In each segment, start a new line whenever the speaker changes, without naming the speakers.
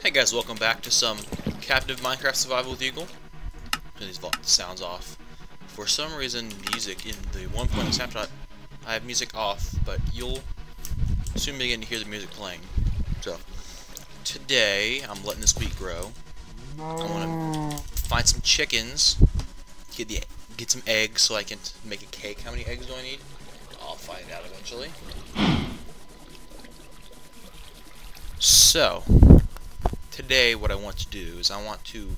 Hey guys, welcome back to some Captive Minecraft Survival with Eagle. Turn these sounds off. For some reason, music in the one-point snapshot, I have music off, but you'll soon begin to hear the music playing. So, today, I'm letting this wheat grow. I want to find some chickens, get the get some eggs so I can make a cake. How many eggs do I need? Find out eventually. So, today what I want to do is I want to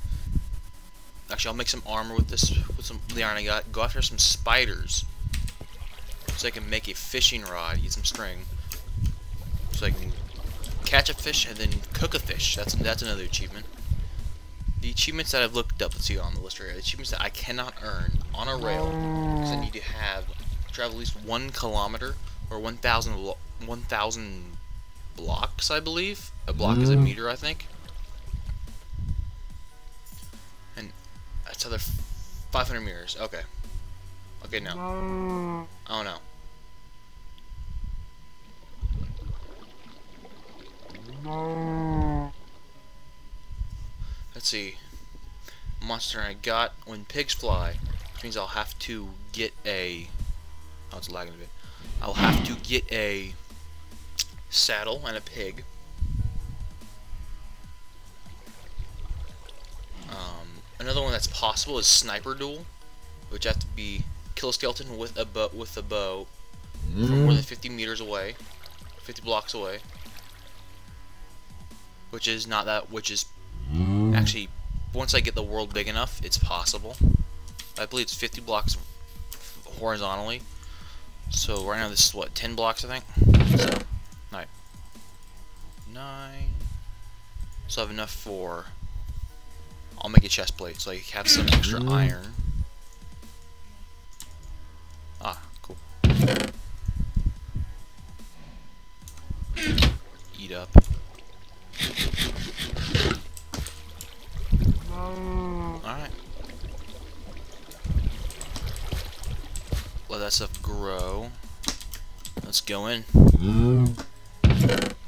actually I'll make some armor with this with some the iron I got. Go after some spiders so I can make a fishing rod use some string so I can catch a fish and then cook a fish. That's that's another achievement. The achievements that I've looked up let's see on the list right here the achievements that I cannot earn on a rail because I need to have travel at least one kilometer or 1,000 1,000 blocks I believe a block is a mm. meter I think And That's other 500 meters. Okay. Okay, no. Oh no. Let's see. Monster I got when pigs fly, which means I'll have to get a. Oh, it's lagging a bit. I'll have to get a saddle and a pig. Um, Another one that's possible is Sniper Duel, which have to be kill a skeleton with a bow, with a bow mm. from more than 50 meters away, 50 blocks away. Which is not that, which is mm. actually, once I get the world big enough, it's possible. I believe it's 50 blocks horizontally. So right now this is what, 10 blocks I think? So, nine. Nine. So I have enough for I'll make a chest plate so I have some extra mm. iron. Ah, cool. Eat up. Alright. Let that stuff grow. Let's go in. Mm.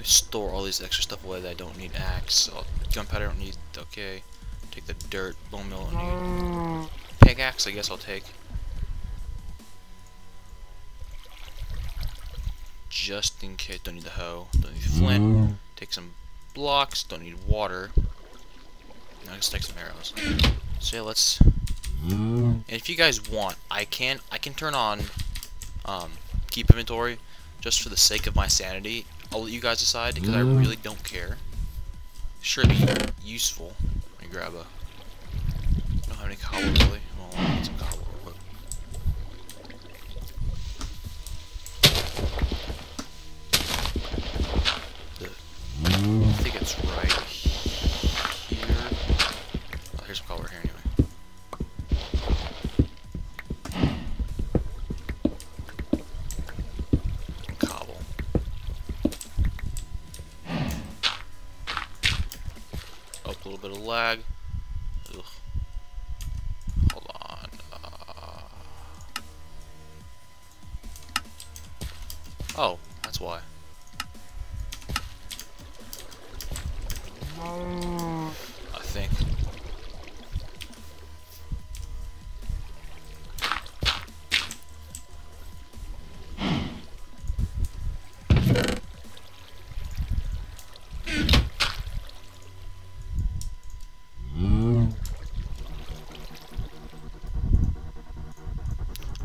Store all these extra stuff away that I don't need axe. Gunpowder I don't need. Okay. Take the dirt, bone meal, and pickaxe. I guess I'll take. Just in case. Don't need the hoe. Don't need flint. Take some blocks. Don't need water. Now let's take some arrows. So yeah, let's. And if you guys want, I can I can turn on um, keep inventory just for the sake of my sanity. I'll let you guys decide because I really don't care. Sure, be useful Let me grab a... I don't have any cobble really. Well, I'll get some cobble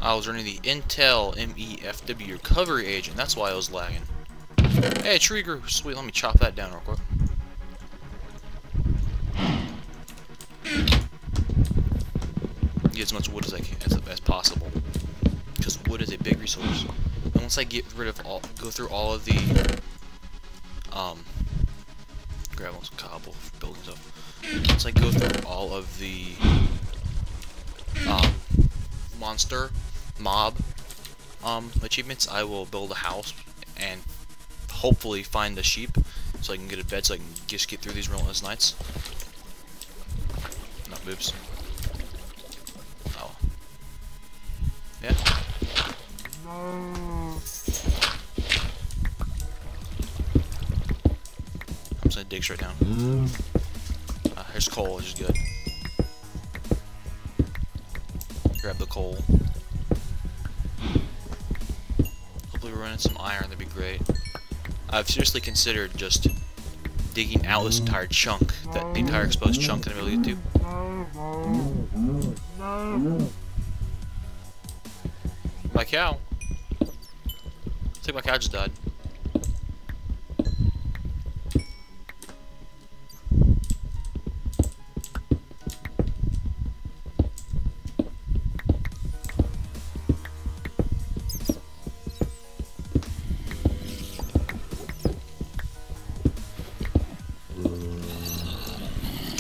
I was running the Intel MEFW recovery agent. That's why I was lagging. Hey, tree grew. Sweet, let me chop that down real quick. Get as much wood as I can, as, as possible. Because wood is a big resource. And once I get rid of all, go through all of the, um, grab some cobble, building stuff. Once I go through all of the, um, monster mob um, achievements, I will build a house and hopefully find the sheep so I can get a bed so I can just get through these relentless nights. Not boobs. Oh. Yeah. No. I'm just gonna dig straight down. Mm. Uh, here's coal, which is good. Grab the coal. Running some iron, that'd be great. I've seriously considered just digging out this entire chunk, that the entire exposed chunk I'm able to get to. My cow. I think my cow just died.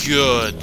Good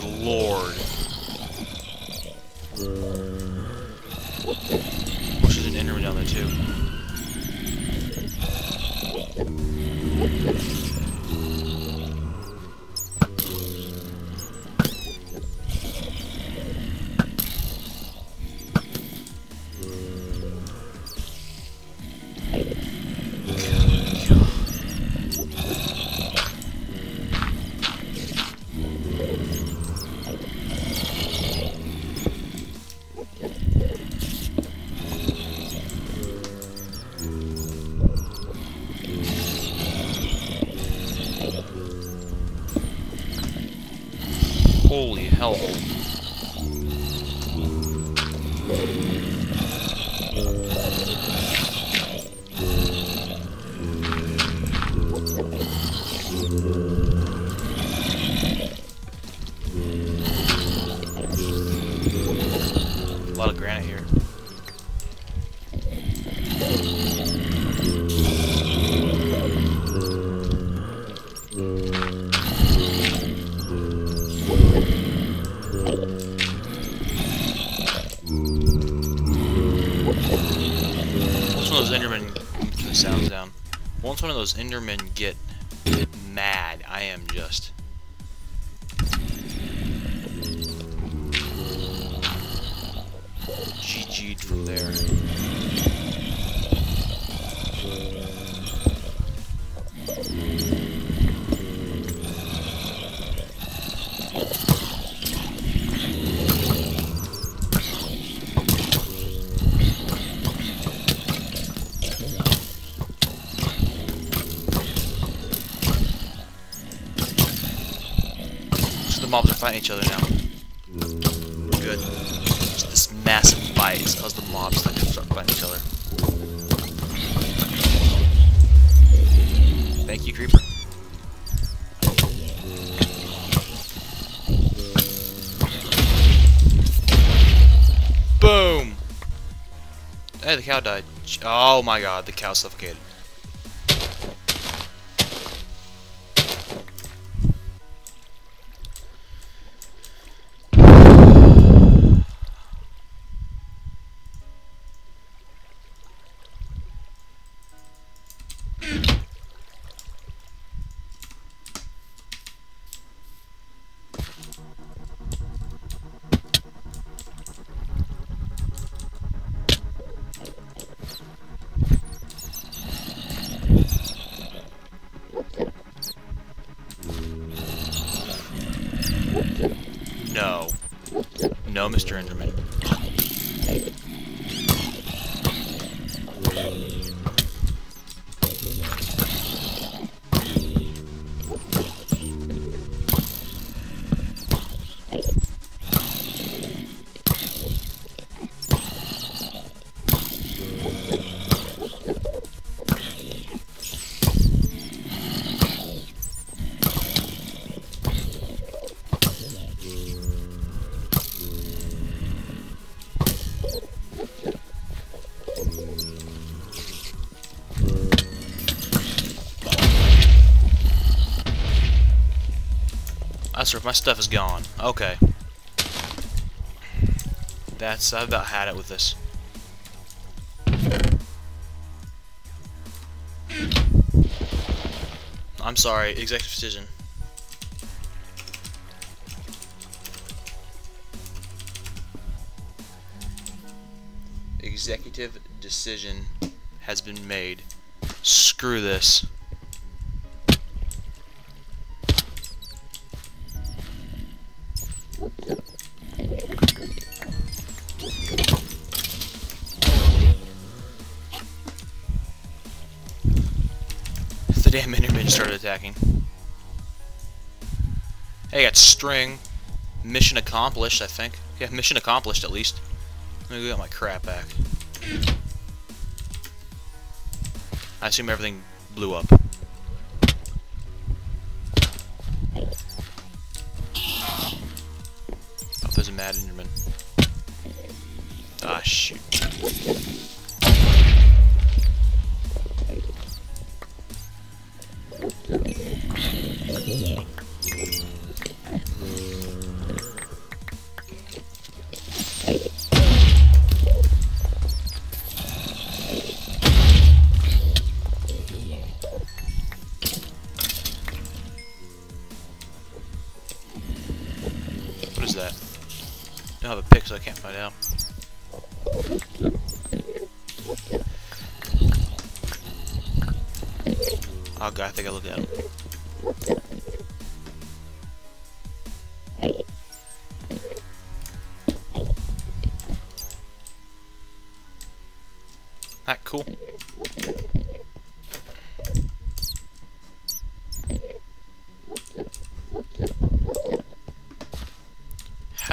Once one of those Endermen get So the mobs are fighting each other now. Good. Just this massive fight has caused the mobs to start fighting each other. Thank you, Creeper. Boom! Hey, the cow died. Oh my god, the cow suffocated. No, Mr. Enderman. That's my stuff is gone. Okay. That's, I've about had it with this. I'm sorry, executive decision. Executive decision has been made. Screw this. The damn Enderman started attacking. Hey, I got string. Mission accomplished, I think. Yeah, mission accomplished at least. Let me get my crap back. I assume everything blew up. That? I don't have a pick, so I can't find out. Oh god, I think I looked at him.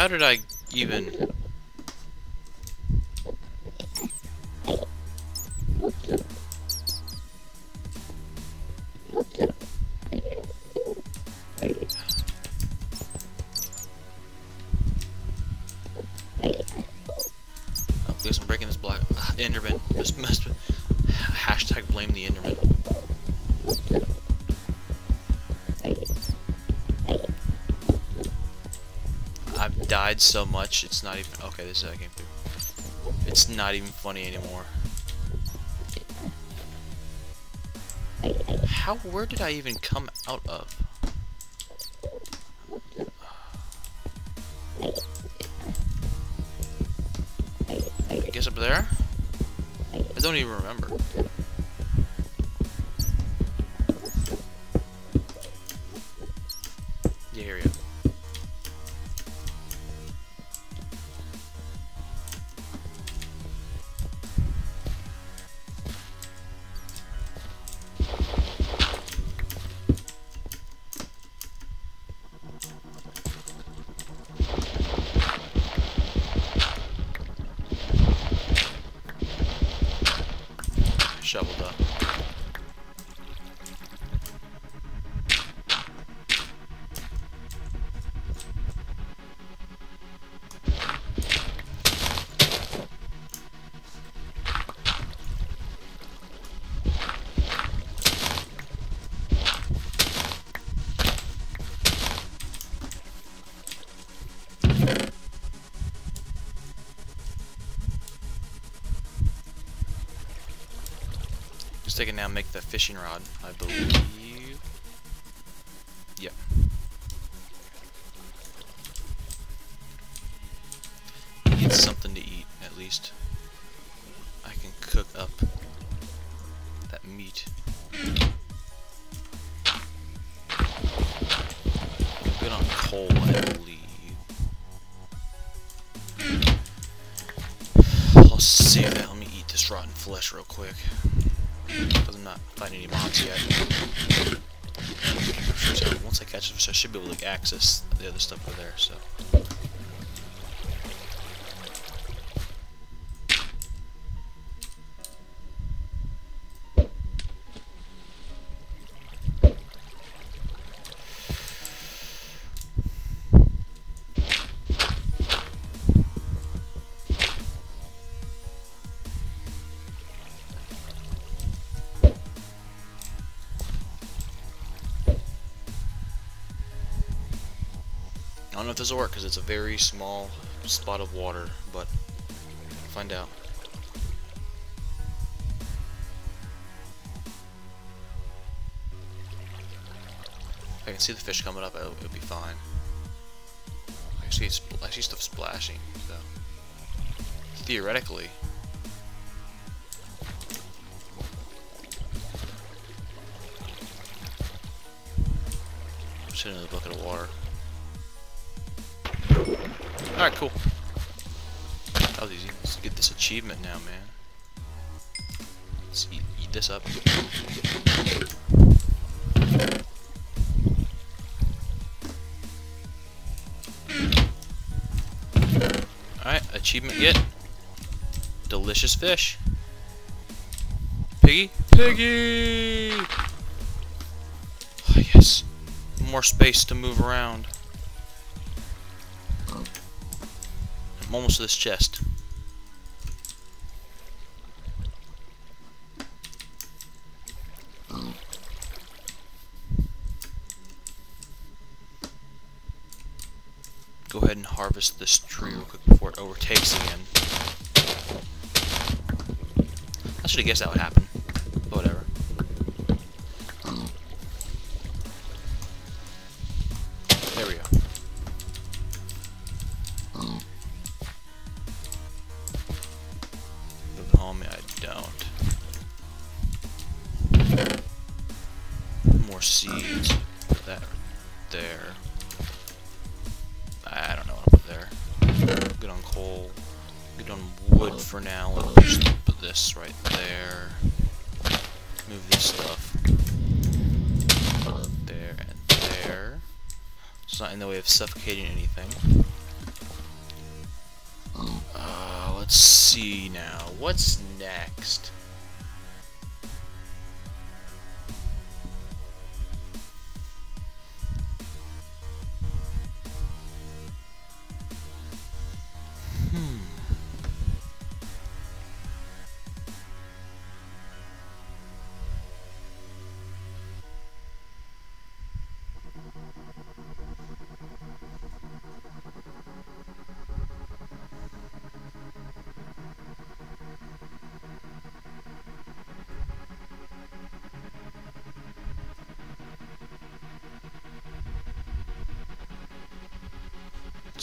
How did I even... Oh, guess I'm breaking this block. Ah, Enderman. This must hashtag blame the so much, it's not even... Okay, this is how I came through. It's not even funny anymore. How... Where did I even come out of? I guess up there? I don't even remember. Just take it now make the fishing rod, I believe. Yep. Need something to eat, at least. I can cook up that meat. I'm good on coal, I believe. Oh, I'll save that. Let me eat this rotten flesh real quick. Not finding any mobs yet. So once I catch them, so I should be able to access the other stuff over there, so. Don't know if this will work because it's a very small spot of water, but find out. If I can see the fish coming up, it'll, it'll be fine. I see, I see stuff splashing, so theoretically. Just in a bucket of water. Alright, cool. That was easy. Let's get this achievement now, man. Let's eat, eat this up. Alright, achievement get. Delicious fish. Piggy? Piggy! Oh, yes. More space to move around. I'm almost to this chest. Go ahead and harvest this tree real quick before it overtakes again. I should have guessed that would happen. It's not in the way of suffocating anything. Uh, let's see now. What's next?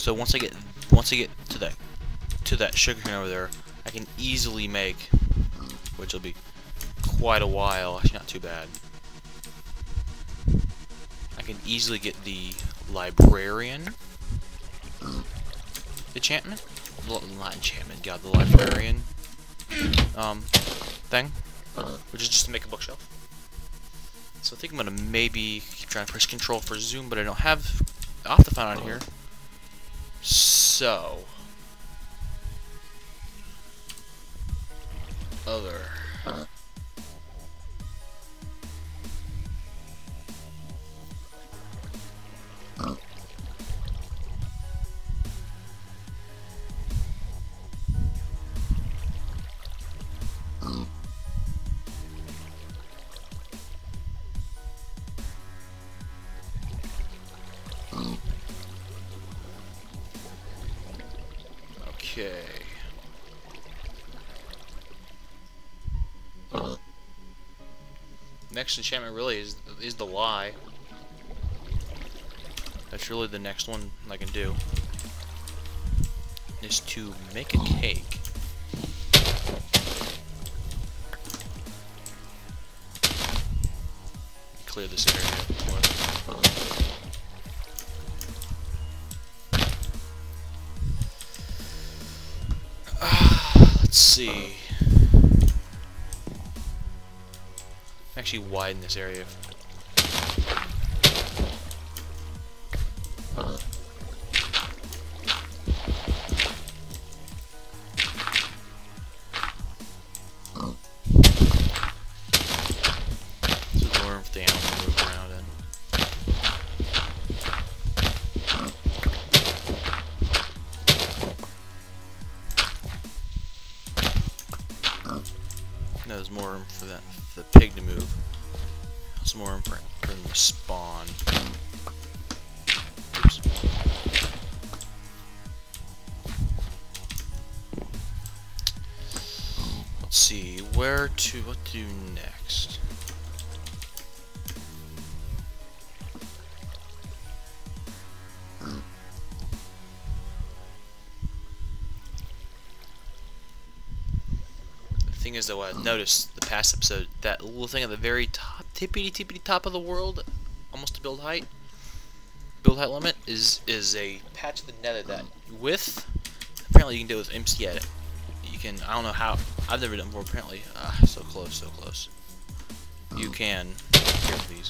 So once I get once I get to that to that sugar cane over there, I can easily make, which will be quite a while. Actually, not too bad. I can easily get the librarian enchantment, not enchantment. God, the librarian um thing, which is just to make a bookshelf. So I think I'm gonna maybe keep trying to press control for zoom, but I don't have phone on here. So other Okay. Next enchantment really is is the lie. That's really the next one I can do. Is to make a cake. Clear this area. Let's see. Actually widen this area. To what to do next. The thing is, though, I noticed the past episode that little thing at the very top, tippity tippity top of the world, almost to build height, build height limit is is a patch of the Nether that with apparently you can do it with MCEdit. You can I don't know how I've never done it before. Apparently, ah, so close, so close. You can here these.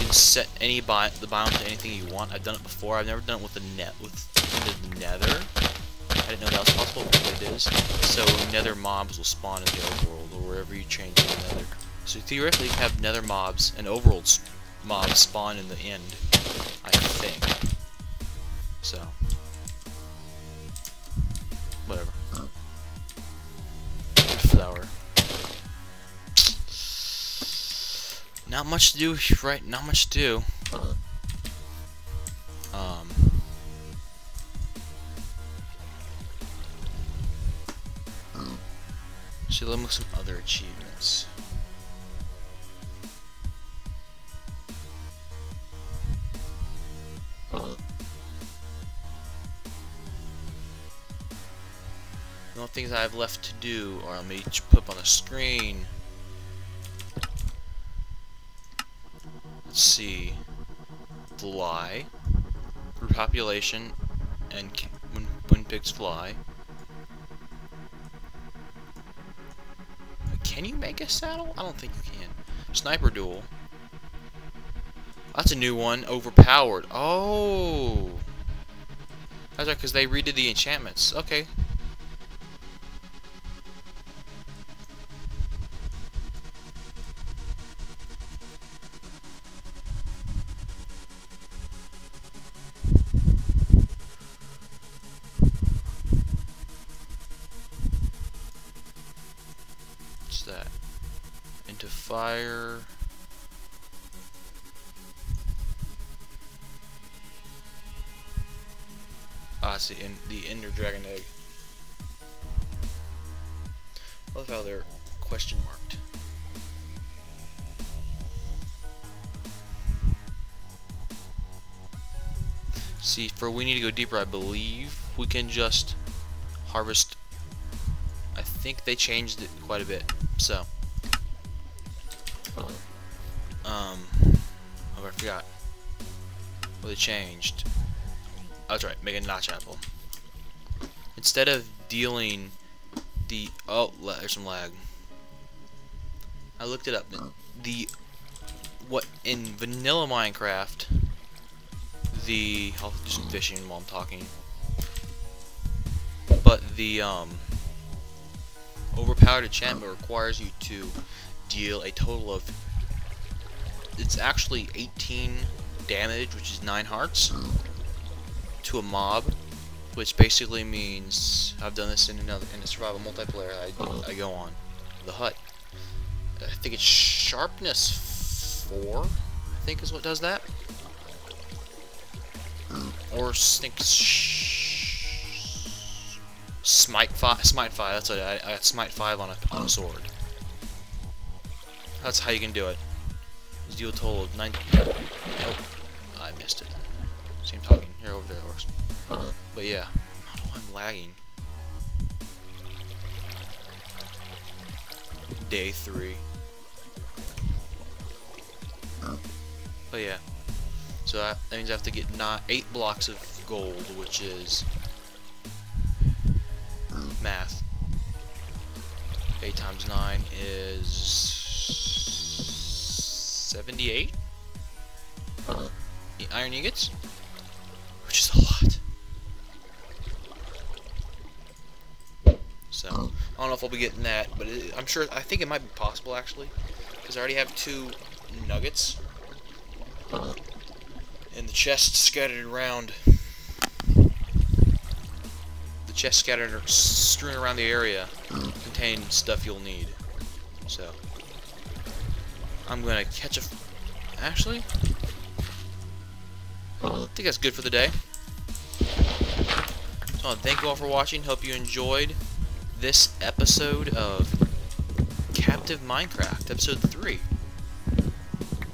You can set any bi the biome to anything you want. I've done it before. I've never done it with the net with the Nether. I didn't know that was possible, but it is. So nether mobs will spawn in the overworld, or wherever you change to the nether. So theoretically, you can have nether mobs and overworld mobs spawn in the end, I think. So, Not much to do, right? Not much to do. Um. So let me look some other achievements. The only things I have left to do are let me put up on the screen. See. Fly. Repopulation and when, when pigs fly. Can you make a saddle? I don't think you can. Sniper duel. That's a new one. Overpowered. Oh. That's right, because they redid the enchantments. Okay. Ah, see, in the Ender Dragon Egg. I love how they're question marked. See, for we need to go deeper, I believe we can just harvest. I think they changed it quite a bit, so. Um, oh, I forgot. What they changed. Oh, that's right, make a notch apple. Instead of dealing the oh, there's some lag. I looked it up. The what in vanilla Minecraft, the I'll some fishing while I'm talking. But the um, overpowered enchantment requires you to deal a total of it's actually 18 damage, which is 9 hearts, to a mob, which basically means I've done this in another in a survival multiplayer I, I go on the hut. I think it's sharpness 4, I think is what does that. Or smite five, smite five. That's what I, I got smite five on a on a sword. That's how you can do it. Deal total of nine. Oh, I missed it. Same talking. Here over there works. But yeah, oh, I'm lagging. Day three. But yeah. So that means I have to get not eight blocks of gold, which is math. 8 times 9 is 78 iron ingots, I don't know if I'll be getting that, but it, I'm sure, I think it might be possible actually, because I already have two nuggets in the chest scattered around The chests scattered or strewn around the area contain stuff you'll need. So, I'm gonna catch a. Actually, I think that's good for the day. So, thank you all for watching. Hope you enjoyed this episode of Captive Minecraft, episode 3.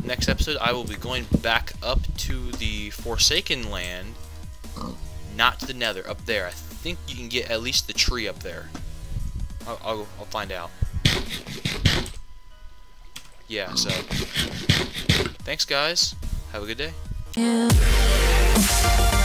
Next episode, I will be going back up to the Forsaken Land, not to the Nether, up there. I think you can get at least the tree up there. I'll, I'll, I'll find out. Yeah, so. Thanks, guys. Have a good day. Yeah.